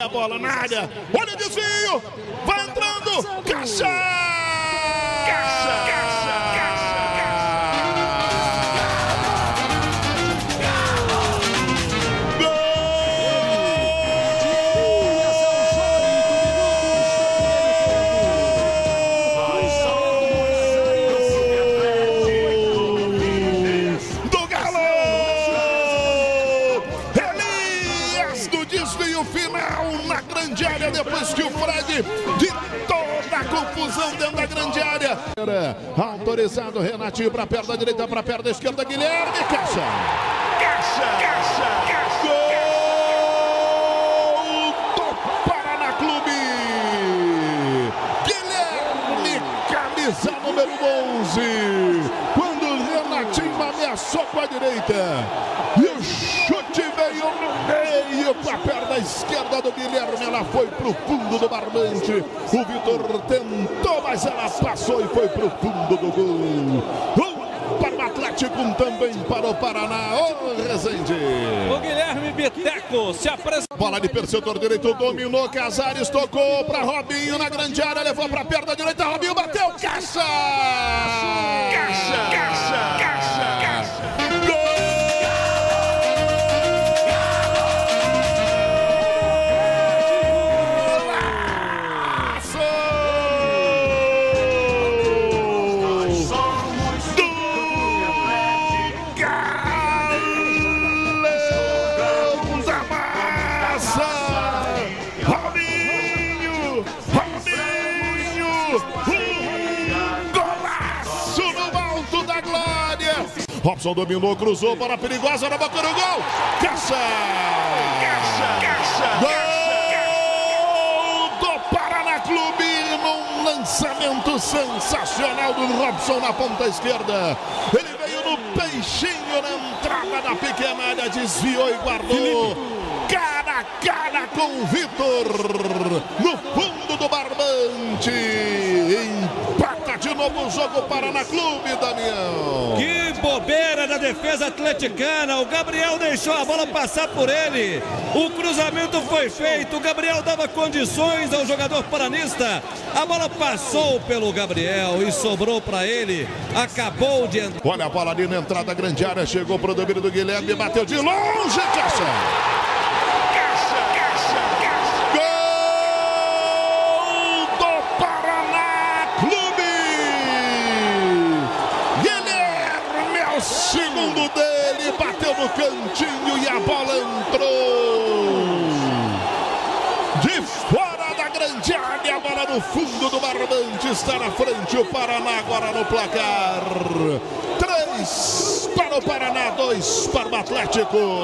A bola na área, olha o desvio, vai entrando, caixa! Caixa, caixa, caixa, Do Galo! Elias do desvio final na grande área depois que o Fred de toda a confusão dentro da grande área. Autorizado Renatinho para a perna direita, para a perna esquerda, Guilherme Caixa. Caixa, caixa, caixa. Gol do Paraná Clube. Guilherme, camisa número 11. Quando o Renatinho ameaçou com a direita. E o chute veio no meio com a esquerda do Guilherme. Ela foi pro fundo do barbante. O Vitor tentou, mas ela passou e foi pro fundo do gol. Um para o Atlético, um também para o Paraná. Ô, Rezende. O Guilherme Biteco se apresenta. Bola de persetor direito, dominou Casares, tocou para Robinho na grande área, levou para a perna direita, Robinho bateu, caixa! Caixa, caixa, Robson dominou, cruzou para a perigosa na boca do gol! Caixa! Caixa! Caixa! Gol do Paraná Clube num lançamento sensacional do Robson na ponta esquerda. Ele veio no peixinho na entrada da pequena área, desviou e guardou. Cara a cara com o Vitor no fundo do barbante. Empata de novo o jogo Paraná Clube, Damião. Que defesa atleticana. O Gabriel deixou a bola passar por ele. O cruzamento foi feito. O Gabriel dava condições ao jogador paranista. A bola passou pelo Gabriel e sobrou para ele. Acabou de entrar. Olha a bola ali na entrada, grande área, chegou pro domínio do Guilherme, bateu de longe, caixa! Segundo dele, bateu no cantinho e a bola entrou! De fora da grande área, a bola no fundo do barbante, está na frente o Paraná agora no placar. Três para o Paraná, dois para o Atlético.